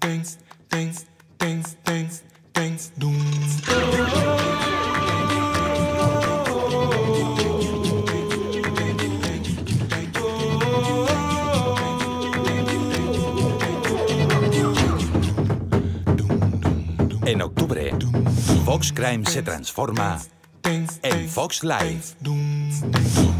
things, things, things, things, things, doom. En octubre, Fox Crime se transforma en Fox Live.